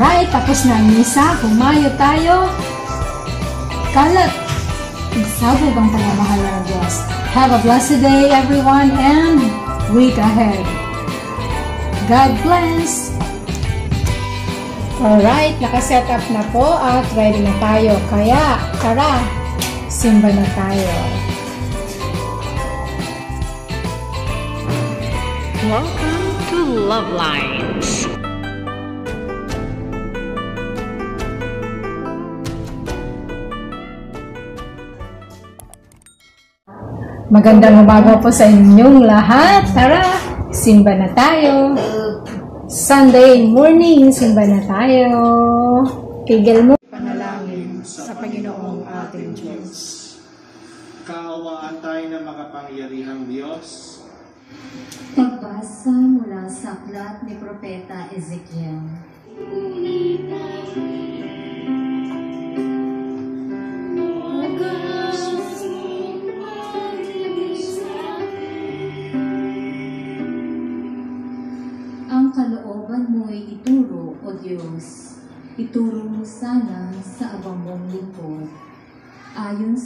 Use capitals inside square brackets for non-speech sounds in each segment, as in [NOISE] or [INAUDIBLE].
Alright, tapos na ang misa. Humayo tayo. Kalat. Magsabog ang tagamahal ng Diyos. Have a blessed day, everyone, and week ahead. God bless! Alright, nakaset up na po at ready na tayo. Kaya, tara, simba na tayo. Welcome to Love Lines. Magandang umaga po sa inyong lahat. Tara, simba na tayo. Sunday morning, simba na tayo. Tigil mo. Panalangin sa Panginoong ating Diyos. Kaawaan tayo ng makapangyarihang Diyos. Pagbasa mula sa aklat ni Propeta Ezekiel.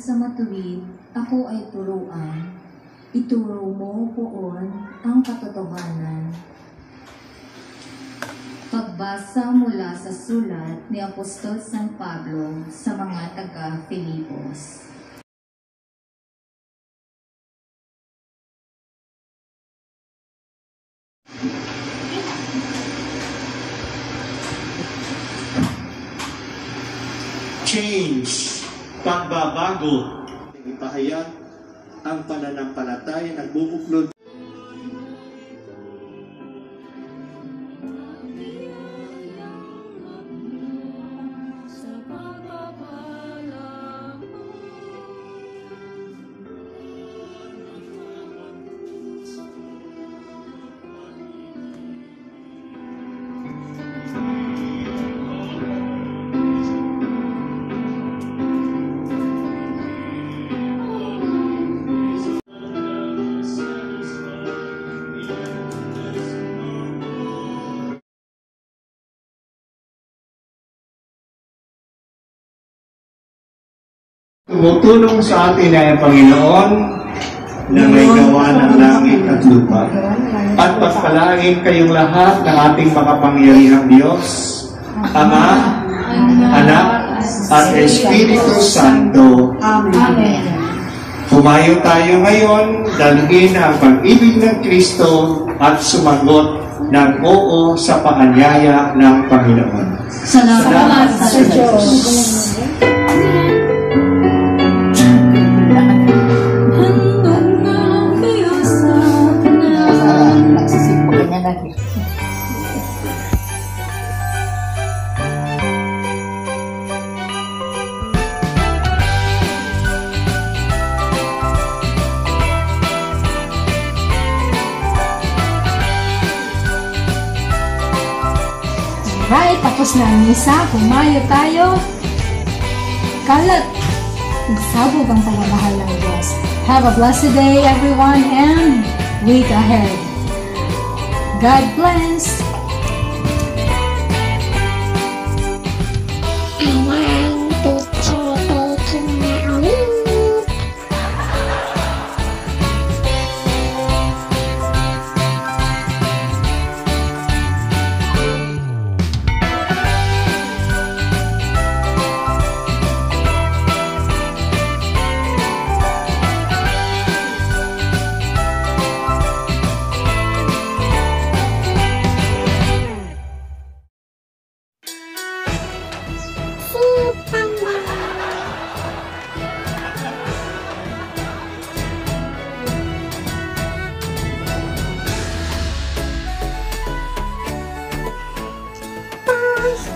Sa matuwid, ako ay turuan. Ituro mo poon ang katotohanan. Pagbasa mula sa sulat ni Apostol San Pablo sa mga taga-Filipos. Change, pagbabago. Ipahayag ang pananampalataya nagbubuklod Tumutulong sa atin ay ang Panginoon na may gawa ng langit at lupa. At pagpalain kayong lahat ng ating makapangyarihang Diyos, Ama, Anak, at Espiritu Santo. Amen. Humayo tayo ngayon, dalhin ang pag-ibig ng Kristo at sumagot ng oo sa paanyaya ng Panginoon. Salamat sa Diyos. Alright, tapos na misa. Humayo tayo. Kalat. Magsabog ang tagamahal ng Diyos. Have a blessed day, everyone, and week ahead. God bless!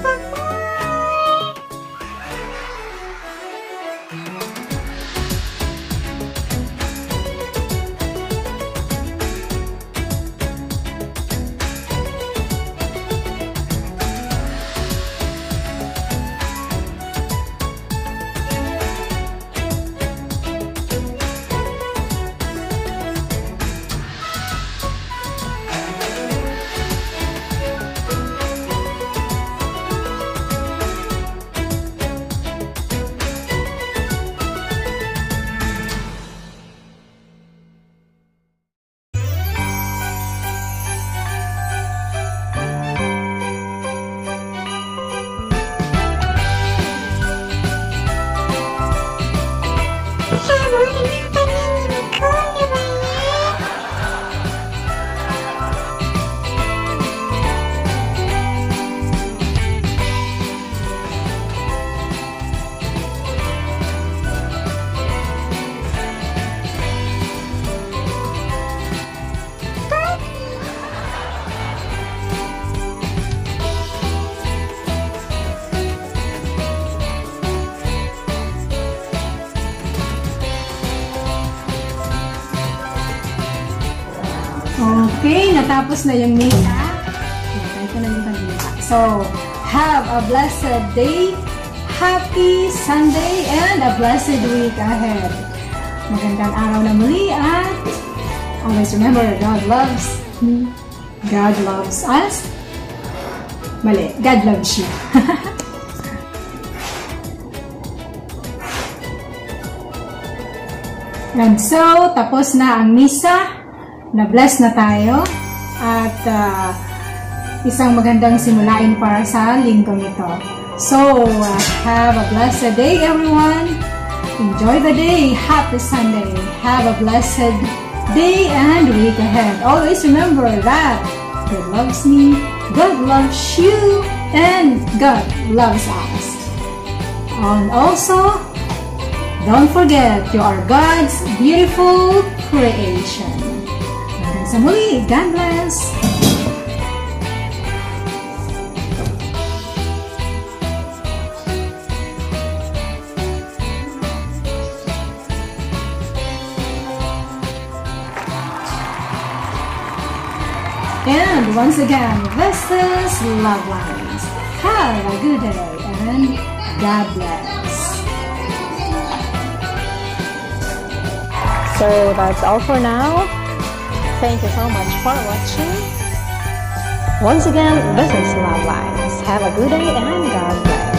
Bye. Natapos na yung misa. Hintay ko na yung kandila. So, have a blessed day, happy Sunday, and a blessed week ahead. Magandang araw na muli at always remember, God loves me. God loves us. Mali, God loves you. [LAUGHS] And so, tapos na ang misa. Na-bless na tayo. At uh, isang magandang simulain para sa linggong ito. So, uh, have a blessed day everyone. Enjoy the day. Happy Sunday. Have a blessed day and week ahead. Always remember that God loves me, God loves you, and God loves us. And also, don't forget, you are God's beautiful creation. Hanggang sa muli, God bless! And once again, this is Love Lines. Have a good day and God bless. So that's all for now. Thank you so much for watching. Once again, this is Love Lines. Have a good day and God bless.